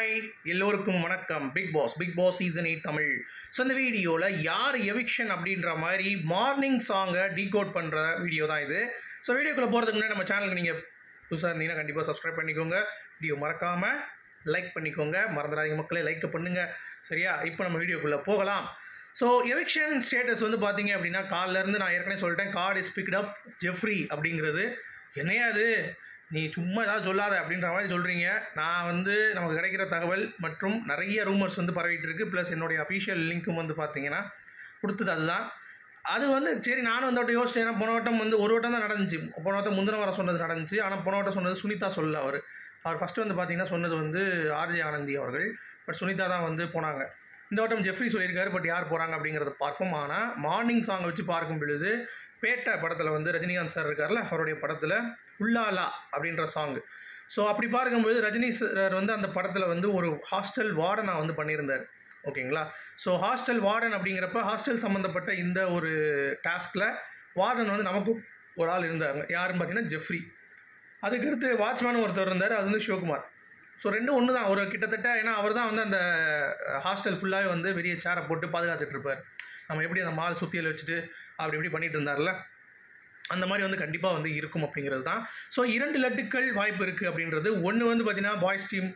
Hi எல்லோருக்கும் வணக்கம். Bigg Boss Bigg Boss season eight Tamil. So இந்த வீடியோவில் யார் எவிக்ஷன் அப்படின்ற மாதிரி மார்னிங் சாங்கை டீகோட் பண்ணுற வீடியோ தான் இது. ஸோ வீடியோக்குள்ளே போகிறதுக்கு முன்னாடி நம்ம சேனலுக்கு நீங்கள் புதுசாக இருந்தீங்கன்னா கண்டிப்பாக சப்ஸ்கிரைப் பண்ணிக்கோங்க. வீடியோ மறக்காமல் லைக் பண்ணிக்கோங்க. மறந்துடாதீங்க மக்களே லைக் பண்ணுங்கள் சரியா? இப்போ நம்ம வீடியோக்குள்ளே போகலாம். ஸோ எவிக்ஷன் ஸ்டேட்டஸ் வந்து பார்த்தீங்க அப்படின்னா காலிலேருந்து நான் ஏற்கனவே சொல்லிட்டேன். Card is picked up Jeffrey அப்படிங்கிறது. என்னையா அது நீ சும்மா ஏதாவது சொல்லாத அப்படின்ற மாதிரி சொல்கிறீங்க நான் வந்து நமக்கு கிடைக்கிற தகவல் மற்றும் நிறைய ரூமர்ஸ் வந்து பரவிட்டு இருக்கு. ப்ளஸ் என்னுடைய அஃபீஷியல் லிங்க்கும் வந்து பார்த்தீங்கன்னா கொடுத்தது அதுதான். அது வந்து சரி நானும் வந்து வட்டம் யோசிச்சேன். போன வட்டம் வந்து ஒரு வட்டம் தான் நடந்துச்சு. போன வட்டம் முந்தின வாரம் சொன்னது நடந்துச்சு. ஆனால் போன வட்டம் சொன்னது சுனிதா சொல்ல அவர். அவர் ஃபஸ்ட்டு வந்து பார்த்தீங்கன்னா சொன்னது வந்து ஆர்ஜே ஆனந்தி அவர்கள். பட் சுனிதா தான் வந்து போனாங்க. இந்த வட்டம் ஜெஃப்ரி சொல்லியிருக்காரு பட் யார் போகிறாங்க அப்படிங்கிறத பார்ப்போம். ஆனால் மார்னிங் சாங்கை வச்சு பார்க்கும் பொழுது பேட்டை படத்தில் வந்து ரஜினிகாந்த் சார் இருக்கார்ல அவருடைய படத்தில் உள்ளாலா அப்படின்ற சாங் ஸோ அப்படி பார்க்கும்போது ரஜினி சார் வந்து அந்த படத்தில் வந்து ஒரு ஹாஸ்டல் வார்டனாக வந்து பண்ணியிருந்தார். ஓகேங்களா? ஸோ ஹாஸ்டல் வார்டன் அப்படிங்கிறப்ப ஹாஸ்டல் சம்மந்தப்பட்ட இந்த ஒரு டாஸ்கில் வார்டன் வந்து நமக்கும் ஒரு ஆள் இருந்தாங்க. யாருன்னு பார்த்தீங்கன்னா ஜெஃப்ரி. அதுக்கடுத்து வாட்ச்மேன் ஒருத்தர் இருந்தார் அது வந்து சிவகுமார். ஸோ ரெண்டும் ஒன்று தான் ஒரு கிட்டத்தட்ட ஏன்னா அவர் தான் வந்து அந்த ஹாஸ்டல் ஃபுல்லாகவே வந்து வெளியே சேரை போட்டு பாதுகாத்துட்ருப்பார் நம்ம எப்படி அந்த மால் சுற்றியில் வச்சுட்டு அப்படி இப்படி பண்ணிட்டு இருந்தார்ல. அந்த மாதிரி வந்து கண்டிப்பாக வந்து இருக்கும் அப்படிங்கிறது தான். ஸோ இரண்டு லட்டுக்கள் வாய்ப்பு இருக்குது அப்படின்றது. ஒன்று வந்து பார்த்திங்கன்னா பாய்ஸ் டீம்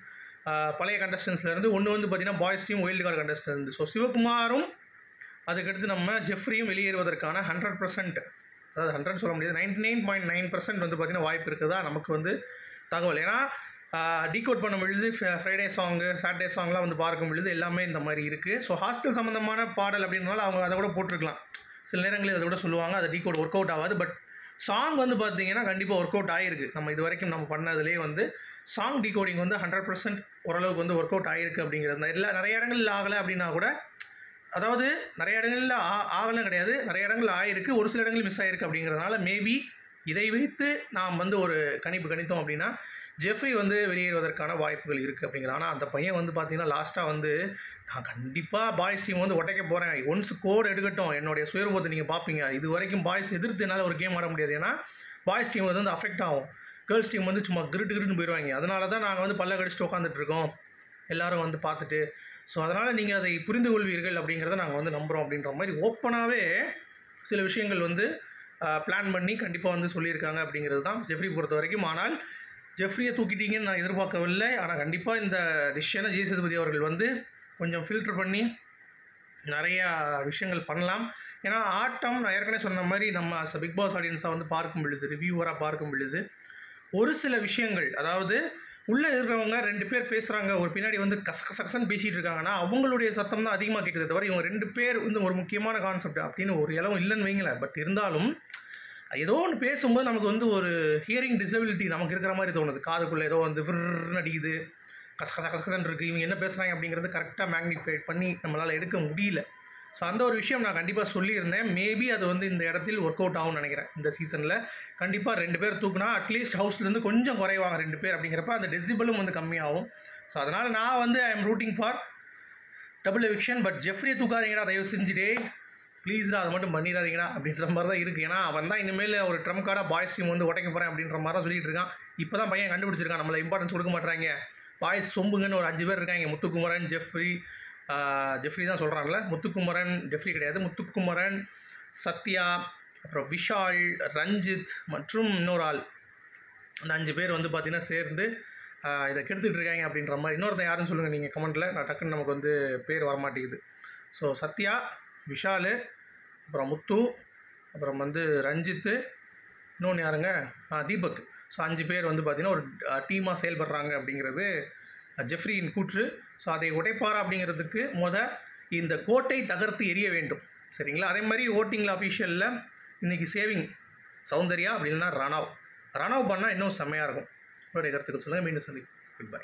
பழைய கண்டஸ்டன்ஸ்லேருந்து ஒன்று வந்து பார்த்தீங்கன்னா பாய்ஸ் டீம் ஒயில்டு கார்டு கண்டஸ்டன்ஸ்லேருந்து ஸோ சிவகுமாரும் அதுக்கடுத்து நம்ம ஜெஃப்ரியும் வெளியேறுவதற்கான ஹண்ட்ரட் பர்சன்ட் அதாவது ஹண்ட்ரட் சொல்ல முடியாது ninety nine point nine percent வந்து பார்த்தீங்கன்னா வாய்ப்பு இருக்குதா? நமக்கு வந்து தகவல். ஏன்னா டீகோட் பண்ண பொழுது ஃப்ரைடே சாங்கு சாட்டர்டே சாங்லாம் வந்து பார்க்கும் பொழுது எல்லாமே இந்த மாதிரி இருக்குது ஸோ ஹாஸ்டல் சம்மந்தமான பாடல் அப்படின்றனால அவங்க அதை கூட போட்டிருக்கலாம். சில நேரங்களில் அதை கூட சொல்லுவாங்க அது டீகோட் ஒர்க் அவுட் ஆகாது. பட் சாங் வந்து பார்த்தீங்கன்னா கண்டிப்பாக ஒர்க் அவுட் ஆகிருக்கு நம்ம இது வரைக்கும் நம்ம பண்ணதுலேயே வந்து சாங் டிகோடிங் வந்து ஹண்ட்ரட் பர்சன்ட் ஓரளவுக்கு வந்து ஒர்க் அவுட் ஆகிருக்கு அப்படிங்கிறது இல்லை நிறைய இடங்களில் ஆகலை அப்படின்னா கூட அதாவது நிறைய இடங்களில் ஆ ஆகலாம் கிடையாது. நிறைய இடங்களில் ஆகிருக்கு ஒரு சில இடங்களில் மிஸ் ஆகிருக்கு அப்படிங்கிறதுனால மேபி இதை வைத்து நாம் வந்து ஒரு கணிப்பு கணித்தோம் அப்படின்னா ஜெஃப்ரி வந்து வெளியேறுவதற்கான வாய்ப்புகள் இருக்குது அப்படிங்கிற ஆனால் அந்த பையன் வந்து பார்த்தீங்கன்னா லாஸ்ட்டாக வந்து நான் கண்டிப்பாக பாய்ஸ் டீம் வந்து உடைக்க போகிறேன் ஒன்ஸ் கோடு எடுக்கட்டும் என்னுடைய சுயரூபத்தை நீங்கள் பார்ப்பீங்க இது வரைக்கும் பாய்ஸ் எதிர்த்து என்னால் ஒரு கேம் ஆட முடியாது. ஏன்னா பாய்ஸ் டீம் வந்து அஃபெக்ட் ஆகும். கேர்ள்ஸ் டீம் வந்து சும்மா கிருட்டு கிருட்டுன்னு போயிடுவாங்க அதனால தான் நாங்கள் வந்து பல்ல கடிச்சிட்டு உட்காந்துட்டு இருக்கோம். எல்லாரும் வந்து பார்த்துட்டு ஸோ அதனால் நீங்கள் அதை புரிந்து கொள்வீர்கள் அப்படிங்கிறத நாங்கள் வந்து நம்புகிறோம் அப்படின்ற மாதிரி ஓப்பனாகவே சில விஷயங்கள் வந்து பிளான் பண்ணி கண்டிப்பாக வந்து சொல்லியிருக்காங்க அப்படிங்கிறது தான் ஜெஃப்ரி பொறுத்த வரைக்கும். ஆனால் ஜெஃப்ரியை தூக்கிட்டீங்கன்னு நான் எதிர்பார்க்கவில்லை. ஆனால் கண்டிப்பாக இந்த டிசிஷனை ஜெயசதுபதி அவர்கள் வந்து கொஞ்சம் ஃபில்டர் பண்ணி நிறையா விஷயங்கள் பண்ணலாம். ஏன்னா ஆட்டம் நான் ஏற்கனவே சொன்ன மாதிரி நம்ம பிக் பாஸ் ஆடியன்ஸாக வந்து பார்க்கும் பொழுது ரிவ்யூவராக பார்க்கும் பொழுது ஒரு சில விஷயங்கள் அதாவது உள்ளே இருக்கிறவங்க ரெண்டு பேர் பேசுகிறாங்க ஒரு பின்னாடி வந்து கச கச கசன்னு பேசிகிட்டு இருக்காங்கன்னா அவங்களுடைய சத்தம் தான் அதிகமாக கேட்டதை தவிர இவங்க ரெண்டு பேர் வந்து ஒரு முக்கியமான கான்செப்ட் அப்படின்னு ஒரு இளவும் இல்லைன்னு வைங்களேன். பட் இருந்தாலும் ஏதோ ஒன்று பேசும்போது நமக்கு வந்து ஒரு ஹியரிங் டிசபிலிட்டி நமக்கு இருக்கிற மாதிரி தோணுது. காதுக்குள்ளே ஏதோ வந்து விர்ன்னு அடிக்குது. கச கச கசகசன் இருக்குது இவங்க என்ன பேசுகிறாங்க அப்படிங்கிறது கரெக்டாக மேக்னிஃபை பண்ணி நம்மளால் எடுக்க முடியல. ஸோ அந்த ஒரு விஷயம் நான் கண்டிப்பாக சொல்லியிருந்தேன். மேபி அது வந்து இந்த இடத்தில் ஒர்க் அவுட் ஆகும்னு நினைக்கிறேன். இந்த சீசனில் கண்டிப்பாக ரெண்டு பேர் தூக்குனா அட்லீஸ்ட் ஹவுஸ்லேருந்து கொஞ்சம் குறைவாங்க ரெண்டு பேர் அப்படிங்கிறப்ப அந்த டெசிபிளும் வந்து கம்மியாகும். ஸோ அதனால் நான் வந்து I am rooting for double eviction but ஜெஃப்ரியை தூக்காதீங்கடா. தயவு செஞ்சுட்டே ப்ளீஸ்டா அது மட்டும் பண்ணிடாதீங்கடா அப்படின்ற மாதிரி தான் இருக்குது ஏன்னா அவன் தான் இனிமேல் ஒரு ட்ரம் கார்டாக பாய்ஸ் டீம் வந்து உடைக்க போகிறேன் அப்படின்ற மாதிரி தான் சொல்லிட்டு இருக்கான். இப்போ தான் பையன் கண்டுபிடிச்சிருக்கான் நம்மளை இம்பார்ட்டன்ஸ் கொடுக்க மாட்டாங்க பாய்ஸ் சொம்புங்கன்னு ஒரு அஞ்சு பேர் இருக்காங்க. முத்துக்குமரன் ஜெஃப்ரி ஜெஃப்ரி தான் சொல்கிறாங்கல்ல முத்துக்குமரன் ஜெஃப்ரி கிடையாது. முத்துக்குமரன் சத்யா அப்புறம் விஷால் ரஞ்சித் மற்றும் இன்னொரு ஆள். அந்த அஞ்சு பேர் வந்து பார்த்திங்கன்னா சேர்ந்து இதை கெடுத்துட்டு இருக்காங்க அப்படின்ற மாதிரி. இன்னொருத்தன் யாருன்னு சொல்லுங்கள் நீங்கள் கமெண்ட்டில் நான் டக்குன்னு நமக்கு வந்து பேர் வரமாட்டேங்குது. ஸோ சத்யா விஷாலு அப்புறம் முத்து அப்புறம் வந்து ரஞ்சித்து இன்னொன்று யாருங்க? தீபக். ஸோ அஞ்சு பேர் வந்து பார்த்திங்கன்னா ஒரு டீமாக செயல்படுறாங்க அப்படிங்கிறது ஜெஃப்ரியின் கூற்று. ஸோ அதை உடைப்பாரா அப்படிங்கிறதுக்கு முத இந்த கோட்டை தகர்த்து எரிய வேண்டும். சரிங்களா? அதே மாதிரி ஓட்டிங்கில் அஃபீஷியலில் இன்றைக்கி சேவிங் சௌந்தர்யா அப்படி இல்லைன்னா ரணாவ். ரணாவ் பண்ணால் இன்னும் செம்மையாக இருக்கும். உங்களுடைய கருத்துக்கு சொல்லுங்கள் மீண்டும் சந்தி குட் பை